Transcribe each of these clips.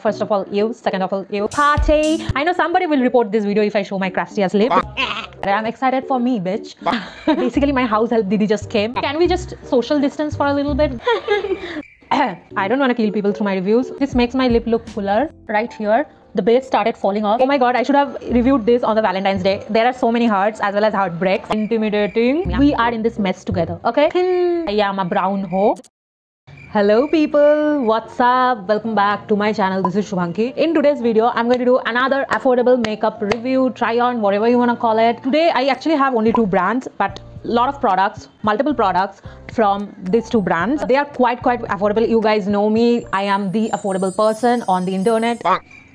First of all, you. Second of all, you. Party. I know somebody will report this video if I show my crusty ass lip. I'm excited for me, bitch. Basically, my house help Didi just came. Can we just social distance for a little bit? I don't want to kill people through my reviews. This makes my lip look fuller right here. The base started falling off. Oh my god, I should have reviewed this on the Valentine's Day. There are so many hearts as well as heartbreaks. Intimidating. We are in this mess together, okay? I am a brown hoe. Hello people, what's up? Welcome back to my channel. This is Subhankhi. In today's video, I'm going to do another affordable makeup review, try on, whatever you want to call it. Today, I actually have only two brands, but a lot of products multiple products from these two brands they are quite quite affordable you guys know me i am the affordable person on the internet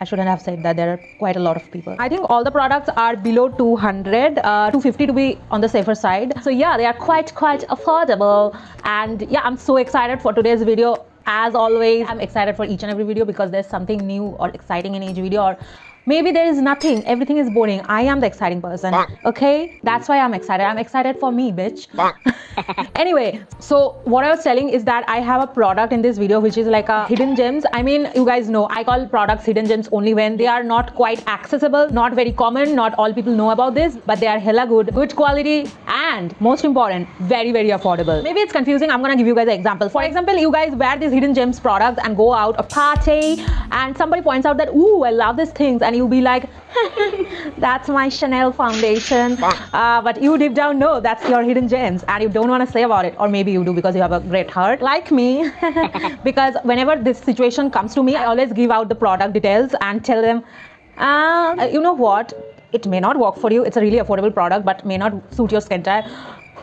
I shouldn't have said that there are quite a lot of people. I think all the products are below 200, uh, 250 to be on the safer side. So yeah, they are quite quite affordable. And yeah, I'm so excited for today's video. As always, I'm excited for each and every video because there's something new or exciting in each video or maybe there is nothing. Everything is boring. I am the exciting person. Okay? That's why i'm excited. I'm excited for me bitch. Anyway so what i was telling is that i have a product in this video which is like a hidden gems. I mean you guys know i call products hidden gems only when they are not quite accessible not very common not all people know about this but they are hella good good quality and most important very very affordable. Maybe it's confusing. I'm gonna give you guys an example. For example you guys wear these hidden gems products and go out a party and somebody points out that ooh i love these things and you'll be like that's my chanel foundation. Uh, but you deep down know that's your hidden gems and you don't want to say about it or maybe you do because you have a great heart like me. Because whenever this situation comes to me i always give out the product details and tell them uh, you know what? It may not work for you. It's a really affordable product but may not suit your skin type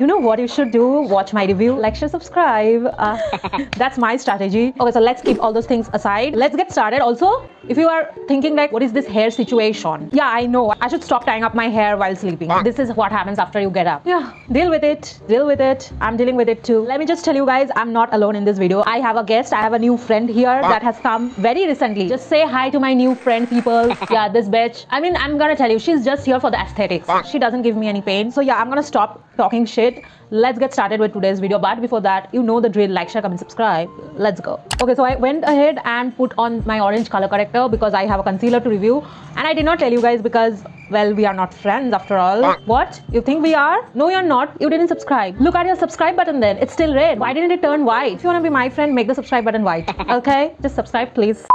you know what you should do? Watch my review. Like share subscribe. Uh, that's my strategy. Okay so let's keep all those things aside. Let's get started. Also if you are thinking like what is this hair situation? Yeah i know. I should stop tying up my hair while sleeping. This is what happens after you get up. Yeah. Deal with it. Deal with it. I'm dealing with it too. Let me just tell you guys i'm not alone in this video. I have a guest. I have a new friend here that has come very recently. Just say hi to my new friend people. Yeah this bitch. I mean i'm gonna tell you she's just here for the aesthetics. She doesn't give me any pain. So yeah i'm gonna stop talking shit. Let's get started with today's video. But before that you know the drill. Like share comment subscribe. Let's go. Okay so i went ahead and put on my orange color corrector because i have a concealer to review. And i did not tell you guys because well we are not friends after all. Uh. What? You think we are? No you're not. You didn't subscribe. Look at your subscribe button then. It's still red. Why didn't it turn white? If you want to be my friend make the subscribe button white. Okay? Just subscribe please.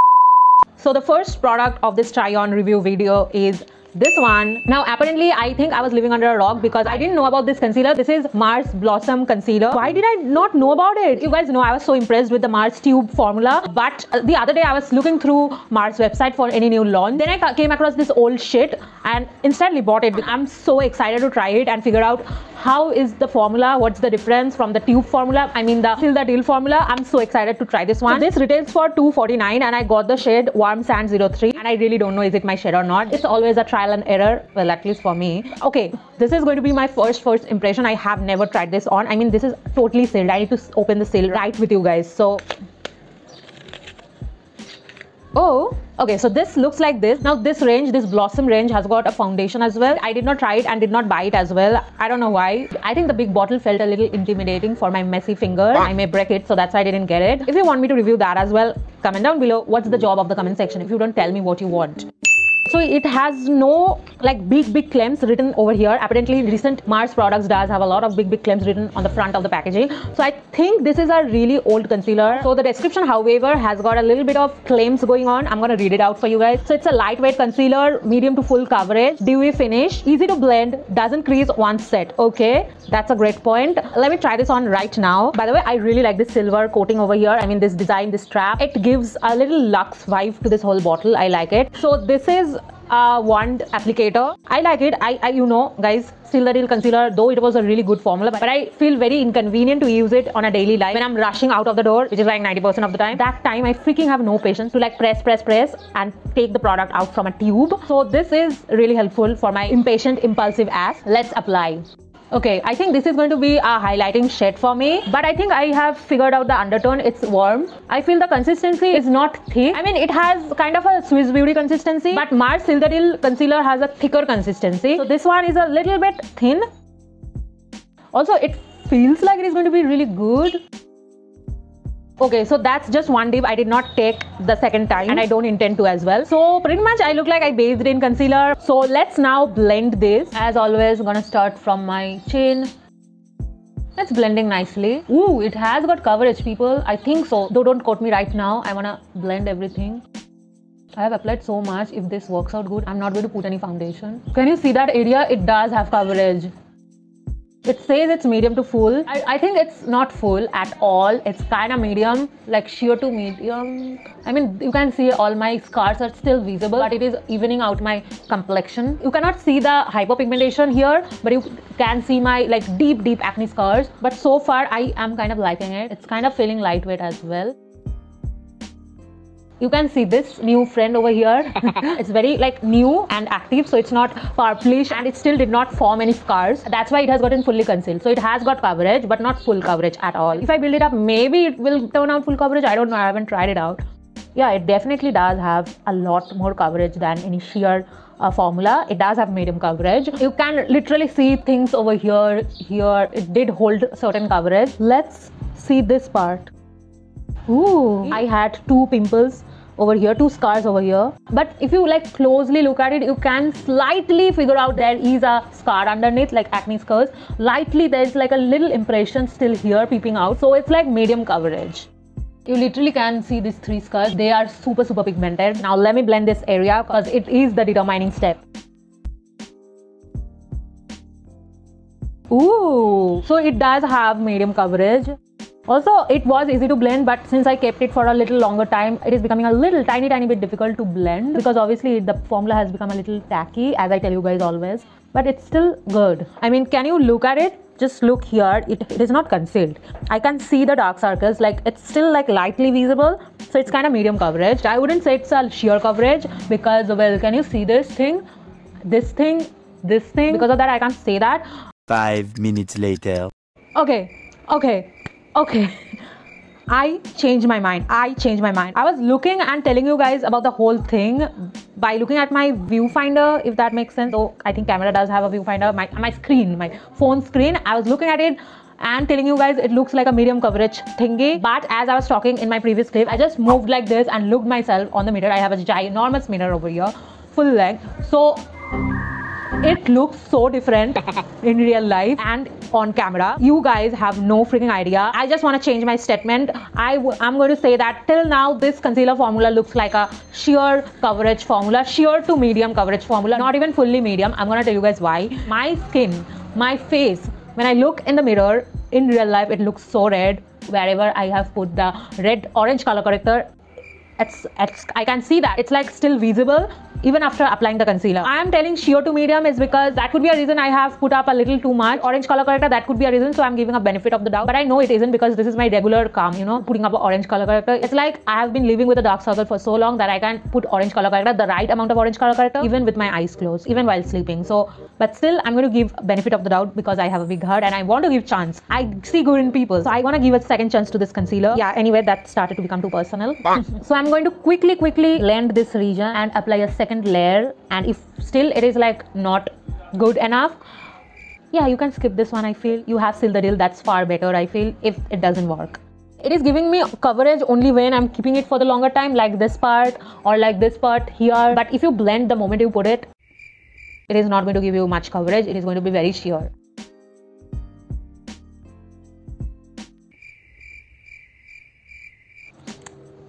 So the first product of this try on review video is this one. Now apparently i think i was living under a rock because i didn't know about this concealer. This is mars blossom concealer. Why did i not know about it? You guys know i was so impressed with the mars tube formula. But uh, the other day i was looking through mars website for any new launch. Then i came across this old shit and instantly bought it. I'm so excited to try it and figure out how is the formula what's the difference from the tube formula i mean the Seal the Deal formula. I'm so excited to try this one. So this retails for 249 and i got the shade warm sand 03 and i really don't know is it my shade or not. It's always a trial and error well at least for me. Okay this is going to be my first first impression. I have never tried this on. I mean this is totally sealed. I need to open the seal right with you guys. So oh okay so this looks like this. Now this range this blossom range has got a foundation as well. I did not try it and did not buy it as well. I don't know why. I think the big bottle felt a little intimidating for my messy finger. Ah. I may break it so that's why i didn't get it. If you want me to review that as well comment down below. What's the job of the comment section? If you don't tell me what you want so it has no like big big claims written over here. Apparently recent mars products does have a lot of big big claims written on the front of the packaging. So i think this is a really old concealer. So the description however has got a little bit of claims going on. I'm gonna read it out for you guys. So it's a lightweight concealer medium to full coverage dewy finish easy to blend doesn't crease once set. Okay that's a great point. Let me try this on right now. By the way i really like this silver coating over here. I mean this design this strap. It gives a little luxe vibe to this whole bottle. I like it. So this is uh, wand applicator. I like it. I, I, you know, guys, Seal the Deal concealer, though it was a really good formula, but I feel very inconvenient to use it on a daily life when I'm rushing out of the door, which is like 90% of the time. That time, I freaking have no patience to like press, press, press and take the product out from a tube. So this is really helpful for my impatient, impulsive ass. Let's apply. Okay, I think this is going to be a highlighting shade for me. But I think I have figured out the undertone. It's warm. I feel the consistency is not thick. I mean, it has kind of a Swiss Beauty consistency. But Mars Seal the Deal concealer has a thicker consistency. So this one is a little bit thin. Also, it feels like it is going to be really good. Okay, so that's just one dip. I did not take the second time and I don't intend to as well. So pretty much I look like I bathed in concealer. So let's now blend this. As always, I'm gonna start from my chin. It's blending nicely. Ooh, it has got coverage, people. I think so. Though don't quote me right now. I wanna blend everything. I have applied so much. If this works out good, I'm not going to put any foundation. Can you see that area? It does have coverage. It says it's medium to full. I, I think it's not full at all. It's kind of medium, like sheer to medium. I mean, you can see all my scars are still visible, but it is evening out my complexion. You cannot see the hyperpigmentation here, but you can see my like deep, deep acne scars. But so far, I am kind of liking it. It's kind of feeling lightweight as well you can see this new friend over here. It's very like new and active so it's not purplish and it still did not form any scars. That's why it has gotten fully concealed. So it has got coverage but not full coverage at all. If i build it up maybe it will turn out full coverage. I don't know. I haven't tried it out. Yeah it definitely does have a lot more coverage than any sheer uh, formula. It does have medium coverage. You can literally see things over here. Here it did hold certain coverage. Let's see this part Ooh. I had two pimples over here two scars over here. But if you like closely look at it you can slightly figure out there is a scar underneath like acne scars. Lightly there's like a little impression still here peeping out. So it's like medium coverage. You literally can see these three scars. They are super super pigmented. Now let me blend this area because it is the determining step. Ooh, so it does have medium coverage. Also, it was easy to blend, but since I kept it for a little longer time, it is becoming a little tiny, tiny bit difficult to blend because obviously the formula has become a little tacky, as I tell you guys always. But it's still good. I mean, can you look at it? Just look here. It, it is not concealed. I can see the dark circles. Like it's still like lightly visible. So it's kind of medium coverage. I wouldn't say it's a sheer coverage because well, can you see this thing? This thing, this thing. Because of that, I can't say that. Five minutes later. Okay, okay okay I changed my mind. I changed my mind. I was looking and telling you guys about the whole thing by looking at my viewfinder, if that makes sense. Oh, I think camera does have a viewfinder. My my screen, my phone screen. I was looking at it and telling you guys it looks like a medium coverage thingy. But as I was talking in my previous clip, I just moved like this and looked myself on the mirror. I have a ginormous mirror over here, full length. So it looks so different in real life and on camera. You guys have no freaking idea. I just want to change my statement. I w I'm going to say that till now this concealer formula looks like a sheer coverage formula, sheer to medium coverage formula, not even fully medium. I'm going to tell you guys why. My skin, my face, when I look in the mirror in real life, it looks so red wherever I have put the red orange color corrector it's, it's I can see that it's like still visible even after applying the concealer. I am telling sheer to medium is because that could be a reason I have put up a little too much. Orange color corrector that could be a reason so I'm giving a benefit of the doubt. But I know it isn't because this is my regular calm you know putting up an orange color corrector it's like I have been living with a dark circle for so long that I can put orange color corrector the right amount of orange color corrector even with my eyes closed even while sleeping. So but still I'm going to give benefit of the doubt because I have a big heart and I want to give chance. I see good in people so I want to give a second chance to this concealer. Yeah anyway that started to become too personal. So I'm going to quickly quickly blend this region and apply a second layer and if still it is like not good enough yeah you can skip this one i feel. You have deal that's far better i feel if it doesn't work. It is giving me coverage only when i'm keeping it for the longer time like this part or like this part here. But if you blend the moment you put it it is not going to give you much coverage. It is going to be very sheer.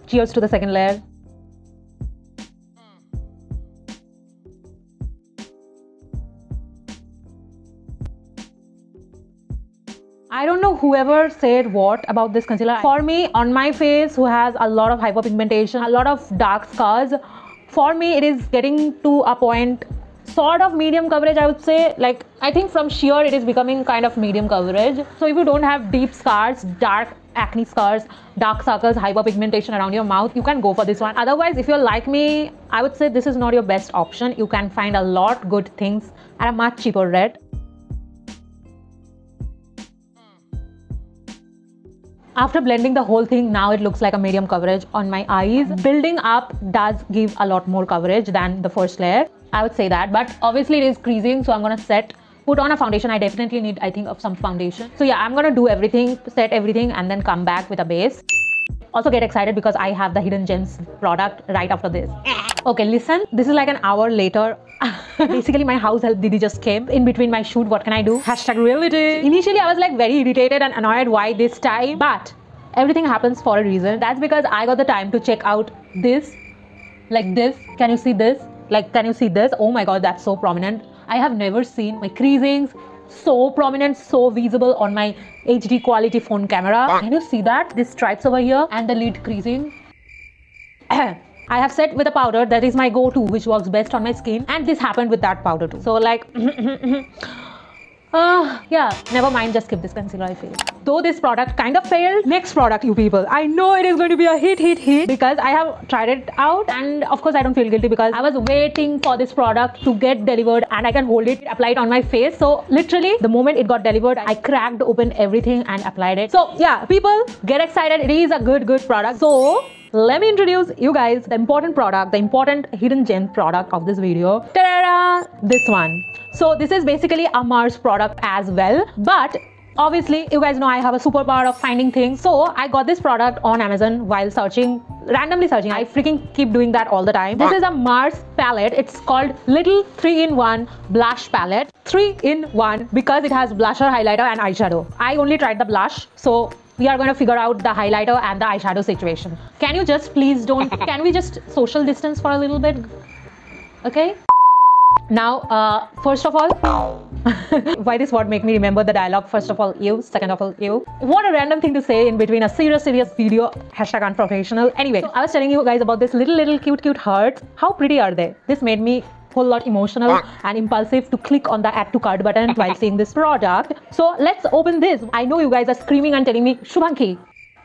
Cheers to the second layer I don't know whoever said what about this concealer. For me, on my face, who has a lot of hyperpigmentation, a lot of dark scars, for me, it is getting to a point sort of medium coverage, I would say. Like, I think from sheer, it is becoming kind of medium coverage. So if you don't have deep scars, dark acne scars, dark circles, hyperpigmentation around your mouth, you can go for this one. Otherwise, if you're like me, I would say this is not your best option. You can find a lot good things at a much cheaper rate. After blending the whole thing, now it looks like a medium coverage on my eyes. Building up does give a lot more coverage than the first layer. I would say that, but obviously it is creasing, so I'm gonna set put on a foundation i definitely need i think of some foundation so yeah i'm gonna do everything set everything and then come back with a base Also get excited because I have the Hidden Gems product right after this. Okay, listen, this is like an hour later. Basically, my house help Didi just came in between my shoot. What can I do? Hashtag reality. Initially, I was like very irritated and annoyed why this time, but everything happens for a reason. That's because I got the time to check out this, like this. Can you see this? Like, can you see this? Oh my god, that's so prominent. I have never seen my creasings so prominent, so visible on my HD quality phone camera. Ah. Can you see that? These stripes over here and the lid creasing. I have set with a powder that is my go-to which works best on my skin and this happened with that powder too. So like uh, yeah, never mind, just skip this concealer, I feel. Though this product kind of failed, next product, you people. I know it is going to be a hit, hit, hit because I have tried it out and of course I don't feel guilty because I was waiting for this product to get delivered and I can hold it, apply it on my face. So literally, the moment it got delivered, I cracked open everything and applied it. So yeah, people, get excited. It is a good, good product. So let me introduce you guys the important product, the important hidden gem product of this video. Ta-da! This one. So this is basically a Mars product as well, but obviously you guys know I have a superpower of finding things. So I got this product on Amazon while searching, randomly searching. I freaking keep doing that all the time. This is a Mars palette. It's called Little 3-in-1 Blush Palette. 3-in-1 because it has blusher, highlighter and eyeshadow. I only tried the blush. So we are going to figure out the highlighter and the eyeshadow situation. Can you just please don't, can we just social distance for a little bit? Okay. Now, uh, first of all, why this word make me remember the dialogue? First of all, you. Second of all, you. What a random thing to say in between a serious, serious video. Hashtag unprofessional. Anyway, so I was telling you guys about this little, little cute, cute hearts. How pretty are they? This made me whole lot emotional ah. and impulsive to click on the add to cart button while seeing this product. So let's open this. I know you guys are screaming and telling me, Subhankhi,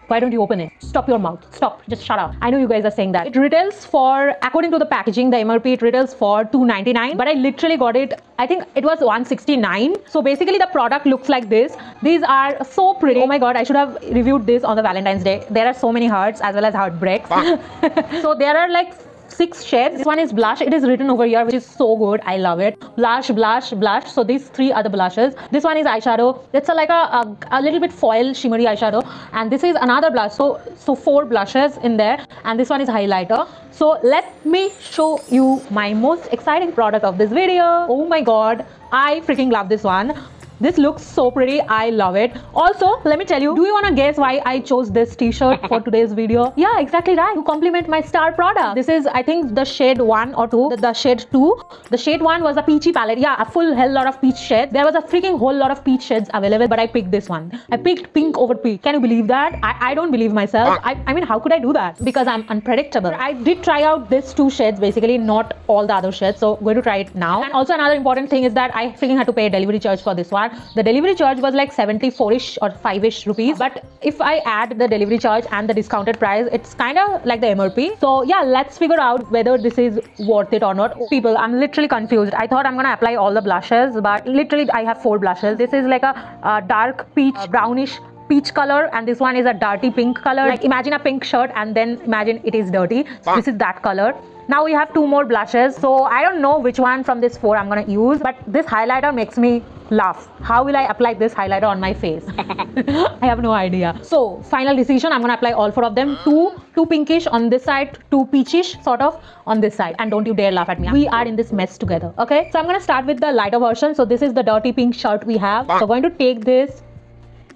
why don't you open it? Stop your mouth. Stop. Just shut up. I know you guys are saying that. It retails for, according to the packaging, the MRP, it retails for 299 But I literally got it, I think it was 169 So basically the product looks like this. These are so pretty. Oh my god, I should have reviewed this on the Valentine's Day. There are so many hearts as well as heartbreaks. Ah. so there are like six shades. This one is blush. It is written over here, which is so good. I love it. Blush, blush, blush. So these three are the blushes. This one is eyeshadow. It's a, like a, a, a little bit foil shimmery eyeshadow. And this is another blush. So, so four blushes in there. And this one is highlighter. So let me show you my most exciting product of this video. Oh my god. I freaking love this one. This looks so pretty. I love it. Also, let me tell you, do you want to guess why I chose this t-shirt for today's video? Yeah, exactly right. To complement my star product. This is, I think, the shade 1 or 2. The, the shade 2. The shade 1 was a peachy palette. Yeah, a full hell lot of peach shades. There was a freaking whole lot of peach shades available, but I picked this one. I picked pink over peach. Can you believe that? I, I don't believe myself. Ah. I, I mean, how could I do that? Because I'm unpredictable. I did try out this two shades, basically, not all the other shades. So, I'm going to try it now. And also, another important thing is that I freaking had to pay a delivery charge for this one the delivery charge was like 74ish or 5ish rupees. But if i add the delivery charge and the discounted price it's kind of like the mrp so yeah let's figure out whether this is worth it or not. People i'm literally confused. I thought i'm gonna apply all the blushes but literally i have four blushes. This is like a, a dark peach brownish peach color and this one is a dirty pink color. Like imagine a pink shirt and then imagine it is dirty. This is that color now we have two more blushes. So I don't know which one from this four I'm to use. But this highlighter makes me laugh. How will I apply this highlighter on my face? I have no idea. So final decision, I'm to apply all four of them. Two, two pinkish on this side, two peachish sort of on this side. And don't you dare laugh at me. We are in this mess together. Okay. So I'm to start with the lighter version. So this is the dirty pink shirt we have. So I'm going to take this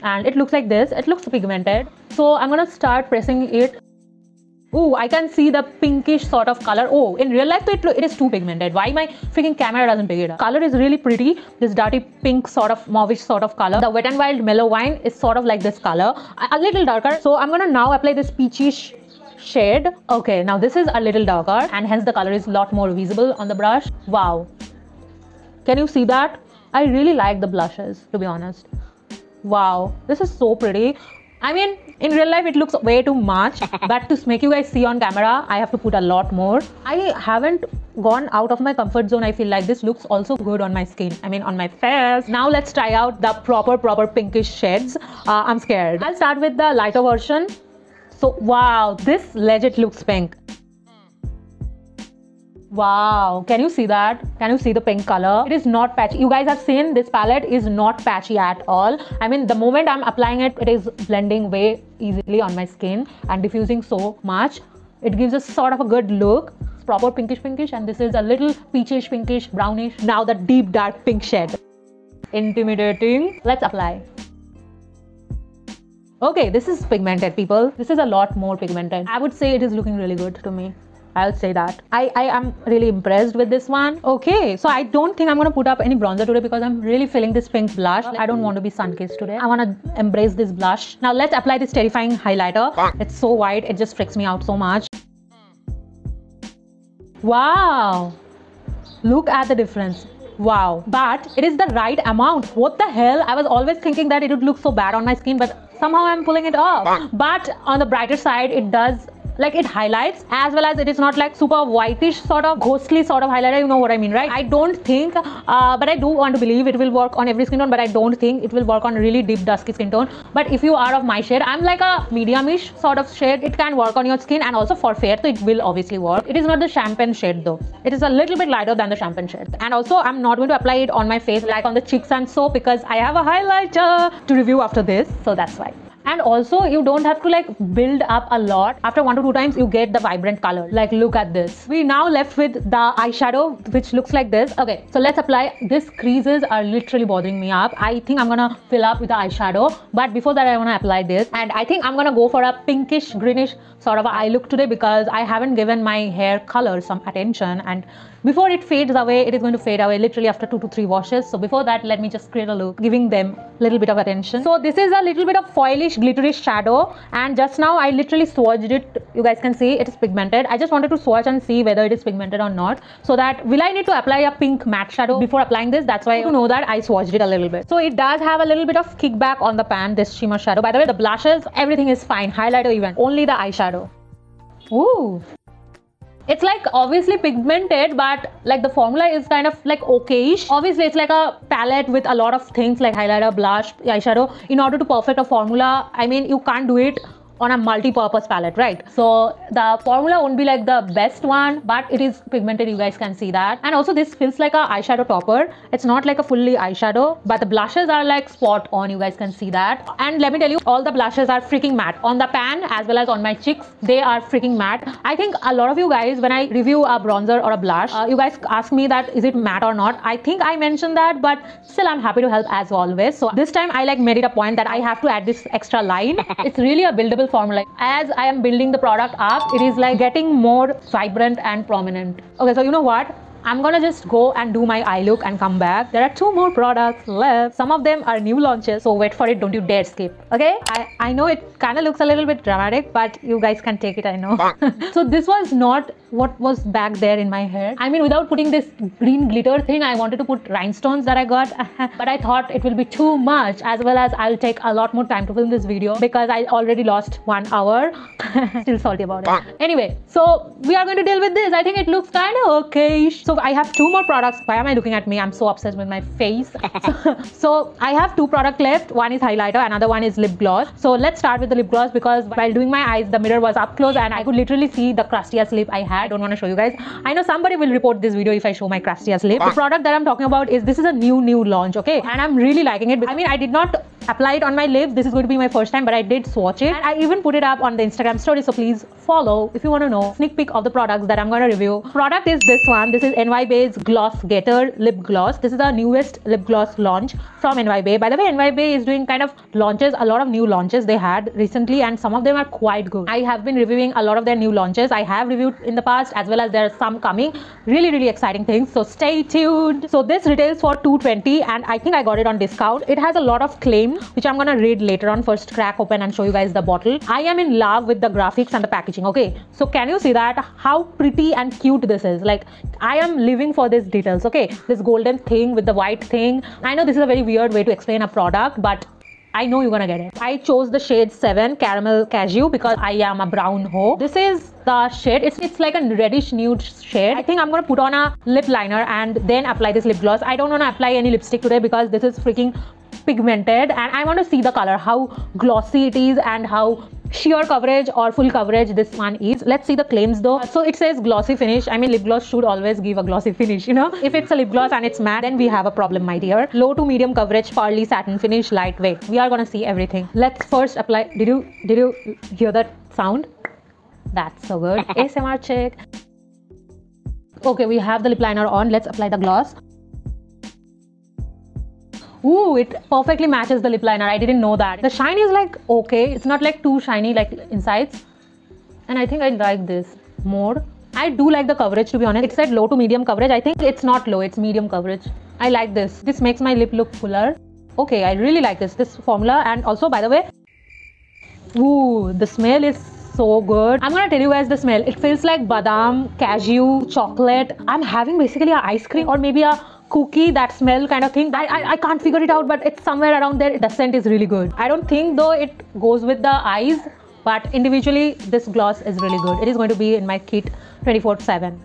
and it looks like this. It looks pigmented. So I'm to start pressing it Oh, I can see the pinkish sort of color. Oh, in real life, it, it is too pigmented. Why my freaking camera doesn't pick it up? Color is really pretty. This dirty pink sort of mauvish sort of color. The Wet n Wild Mellow Wine is sort of like this color. A, little darker. So I'm gonna now apply this peachish shade. Okay, now this is a little darker and hence the color is a lot more visible on the brush. Wow. Can you see that? I really like the blushes, to be honest. Wow, this is so pretty. I mean, in real life, it looks way too much, but to make you guys see on camera, I have to put a lot more. I haven't gone out of my comfort zone. I feel like this looks also good on my skin. I mean, on my face. Now let's try out the proper, proper pinkish shades. Uh, I'm scared. I'll start with the lighter version. So, wow, this legit looks pink. Wow, can you see that? Can you see the pink color? It is not patchy. You guys have seen this palette is not patchy at all. I mean, the moment I'm applying it, it is blending way easily on my skin and diffusing so much. It gives us sort of a good look. Proper pinkish pinkish and this is a little peachish pinkish brownish. Now the deep dark pink shade. Intimidating. Let's apply. Okay, this is pigmented people. This is a lot more pigmented. I would say it is looking really good to me. I'll say that. I, I am really impressed with this one. Okay, so I don't think I'm gonna put up any bronzer today because I'm really feeling this pink blush. I don't want to be sun-kissed today. I wanna embrace this blush. Now let's apply this terrifying highlighter. It's so white, it just freaks me out so much. Wow, look at the difference. Wow, but it is the right amount. What the hell? I was always thinking that it would look so bad on my skin, but somehow I'm pulling it off. But on the brighter side, it does like it highlights as well as it is not like super whitish sort of ghostly sort of highlighter you know what i mean right? I don't think uh, but i do want to believe it will work on every skin tone but i don't think it will work on really deep dusky skin tone. But if you are of my shade i'm like a mediumish sort of shade. It can work on your skin and also for fair so it will obviously work. It is not the champagne shade though. It is a little bit lighter than the champagne shade. And also i'm not going to apply it on my face like on the cheeks and so because i have a highlighter to review after this so that's why and also you don't have to like build up a lot. After one to two times you get the vibrant color. Like look at this. We now left with the eyeshadow which looks like this. Okay so let's apply. This creases are literally bothering me up. I think i'm gonna fill up with the eyeshadow. But before that i want to apply this. And i think i'm gonna go for a pinkish greenish sort of eye look today because i haven't given my hair color some attention. And before it fades away it is going to fade away literally after two to three washes. So before that let me just create a look giving them a little bit of attention. So this is a little bit of foilish glittery shadow. And just now I literally swatched it. You guys can see it is pigmented. I just wanted to swatch and see whether it is pigmented or not. So that will I need to apply a pink matte shadow before applying this? That's why you know that I swatched it a little bit. So it does have a little bit of kickback on the pan this shimmer shadow. By the way the blushes everything is fine. Highlighter even. Only the eyeshadow. Ooh, it's like obviously pigmented but like the formula is kind of like okayish. Obviously it's like a palette with a lot of things like highlighter blush eyeshadow. In order to perfect a formula i mean you can't do it on a multi-purpose palette right? So the formula won't be like the best one but it is pigmented you guys can see that. And also this feels like a eyeshadow topper. It's not like a fully eyeshadow but the blushes are like spot on you guys can see that. And let me tell you all the blushes are freaking matte. On the pan as well as on my cheeks they are freaking matte. I think a lot of you guys when i review a bronzer or a blush uh, you guys ask me that is it matte or not? I think i mentioned that but still i'm happy to help as always. So this time i like made it a point that i have to add this extra line. It's really a buildable formula. As I am building the product up, it is like getting more vibrant and prominent. Okay, so you know what? I'm gonna just go and do my eye look and come back. There are two more products left. Some of them are new launches, so wait for it. Don't you dare skip. Okay? I, I know it kind of looks a little bit dramatic, but you guys can take it, I know. so this was not what was back there in my hair. I mean, without putting this green glitter thing, I wanted to put rhinestones that I got, but I thought it will be too much as well as I'll take a lot more time to film this video because I already lost one hour. Still salty about it. Anyway, so we are going to deal with this. I think it looks kind of okay. So I have two more products. Why am I looking at me? I'm so obsessed with my face. so, so I have two products left. One is highlighter, another one is lip gloss. So let's start with the lip gloss because while doing my eyes, the mirror was up close and I could literally see the crustiest lip I had I don't want to show you guys. I know somebody will report this video if I show my crusty as lip. The product that I'm talking about is this is a new new launch, okay? And I'm really liking it. I mean, I did not apply it on my lips. This is going to be my first time, but I did swatch it. And I even put it up on the Instagram story. So please follow if you want to know sneak peek of the products that I'm going to review. Product is this one. This is NY Bae's Gloss Getter Lip Gloss. This is the newest lip gloss launch from NY Bae. By the way, NY Bae is doing kind of launches, a lot of new launches they had recently, and some of them are quite good. I have been reviewing a lot of their new launches. I have reviewed in the past as well as there are some coming. Really, really exciting things. So stay tuned. So this retails for 220 and I think I got it on discount. It has a lot of which I'm gonna read later on. First crack open and show you guys the bottle. I am in love with the graphics and the packaging. Okay, so can you see that? How pretty and cute this is. Like I am living for these details. Okay, this golden thing with the white thing. I know this is a very weird way to explain a product, but I know you're gonna get it. I chose the shade 7 Caramel Cashew because I am a brown hoe. This is the shade. It's, it's like a reddish nude shade. I think I'm gonna put on a lip liner and then apply this lip gloss. I don't wanna apply any lipstick today because this is freaking pigmented and I want to see the color, how glossy it is and how sheer coverage or full coverage this one is. Let's see the claims though. So it says glossy finish. I mean lip gloss should always give a glossy finish you know. If it's a lip gloss and it's matte then we have a problem my dear. Low to medium coverage pearly satin finish lightweight. We are gonna see everything. Let's first apply did you did you hear that sound? That's so good asmr check. Okay we have the lip liner on. Let's apply the gloss Ooh, it perfectly matches the lip liner. I didn't know that. The shine is like okay. It's not like too shiny like insides. And I think I like this more. I do like the coverage to be honest. It said low to medium coverage. I think it's not low, it's medium coverage. I like this. This makes my lip look fuller. Okay, I really like this. This formula and also by the way, ooh, the smell is so good. I'm gonna tell you guys the smell. It feels like badam, cashew, chocolate. I'm having basically a ice cream or maybe a cookie that smell kind of thing. I, I, I can't figure it out but it's somewhere around there. The scent is really good. I don't think though it goes with the eyes but individually this gloss is really good. It is going to be in my kit 24 7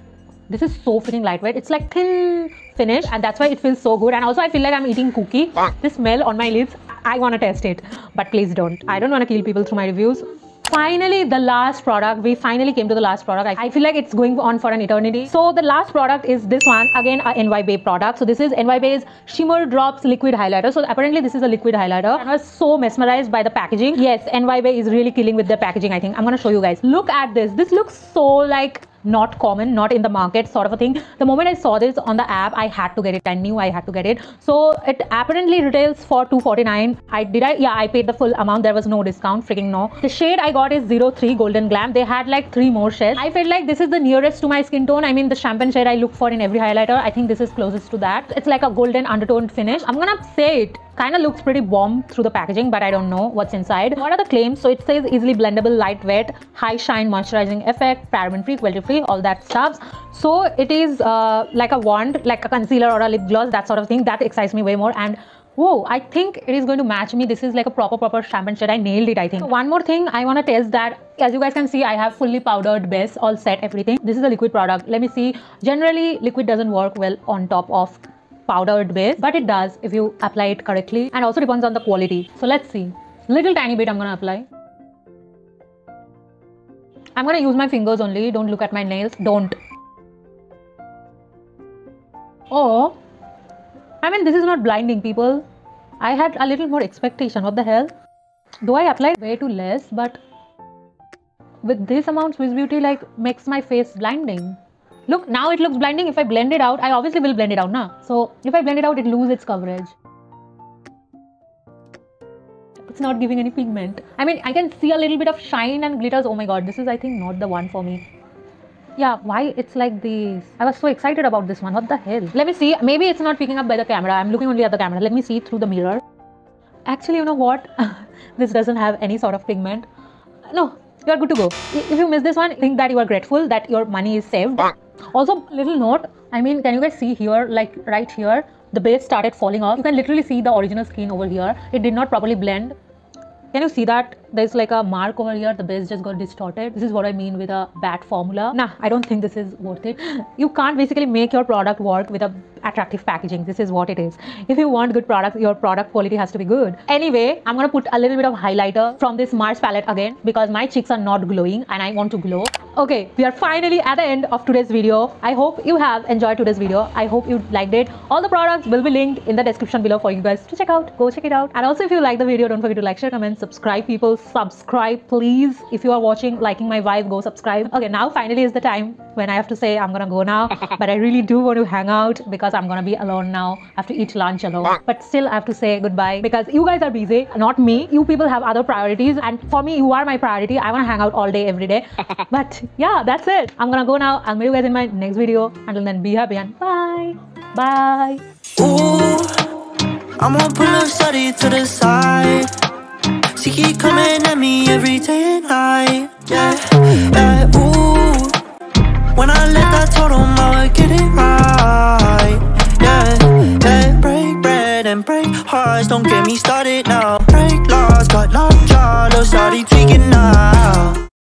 this is so freaking lightweight. It's like thin finish and that's why it feels so good. And also i feel like i'm eating cookie. This smell on my lips i want to test it. But please don't. I don't want to kill people through my reviews finally the last product we finally came to the last product. I, feel like it's going on for an eternity. So the last product is this one. Again a NY Bae product. So this is NY Bae's shimmer drops liquid highlighter. So apparently this is a liquid highlighter. I was so mesmerized by the packaging. Yes NY Bae is really killing with the packaging I think. I'm gonna show you guys. Look at this. This looks so like not common not in the market sort of a thing. The moment i saw this on the app i had to get it. I knew i had to get it. So it apparently retails for 249 i did i? Yeah i paid the full amount. There was no discount. Freaking no. The shade i got is 03 golden glam. They had like three more shades i felt like this is the nearest to my skin tone. I mean the champagne shade i look for in every highlighter. I think this is closest to that. It's like a golden undertoned finish. I'm gonna say it kind of looks pretty bomb through the packaging but i don't know what's inside what are the claims so it says easily blendable lightweight high shine moisturizing effect paraben free cruelty free all that stuff so it is uh, like a wand like a concealer or a lip gloss that sort of thing that excites me way more and Whoa, I think it is going to match me. This is like a proper, proper champagne shade. I nailed it, I think. So one more thing, I want to test that. As you guys can see, I have fully powdered base, all set, everything. This is a liquid product. Let me see. Generally, liquid doesn't work well on top of powdered base but it does if you apply it correctly and also depends on the quality. So let's see. Little tiny bit i'm gonna apply. I'm gonna use my fingers only. Don't look at my nails. Don't. Oh i mean this is not blinding people. I had a little more expectation. What the hell? Though i applied way too less but with this amount swiss beauty like makes my face blinding Look, now it looks blinding. If I blend it out, I obviously will blend it out now. So if I blend it out, it loses its coverage. It's not giving any pigment. I mean, I can see a little bit of shine and glitters. Oh my god, this is I think not the one for me. Yeah, why it's like this? I was so excited about this one. What the hell? Let me see. Maybe it's not picking up by the camera. I'm looking only at the camera. Let me see through the mirror. Actually, you know what? this doesn't have any sort of pigment. No, you are good to go. If you miss this one, think that you are grateful that your money is saved. Also, little note, I mean, can you guys see here, like right here, the base started falling off. You can literally see the original skin over here. It did not properly blend. Can you see that? There's like a mark over here. The base just got distorted. This is what I mean with a bad formula. Nah, I don't think this is worth it. You can't basically make your product work with a attractive packaging. This is what it is. If you want good products your product quality has to be good. Anyway, I'm gonna put a little bit of highlighter from this Mars palette again because my cheeks are not glowing and I want to glow. Okay, we are finally at the end of today's video. I hope you have enjoyed today's video. I hope you liked it. All the products will be linked in the description below for you guys to check out. Go check it out. And also if you like the video, don't forget to like, share, comment, subscribe people. Subscribe please. If you are watching, liking my vibe, go subscribe. Okay, now finally is the time when I have to say I'm gonna go now. but I really do want to hang out because because I'm gonna be alone now. I have to eat lunch alone. But still, I have to say goodbye because you guys are busy, not me. You people have other priorities, and for me, you are my priority. I wanna hang out all day, every day. but yeah, that's it. I'm gonna go now. I'll meet you guys in my next video. Until then, be happy and bye. Bye. Ooh, I'm gonna pull up study to the side. She keep coming at me every day and night. Yeah, yeah, ooh. When I left, I told him I would get it right. Yeah, yeah. Break bread and break hearts. Don't get me started now. Break laws, got lockjaw. Little shawty tweaking now.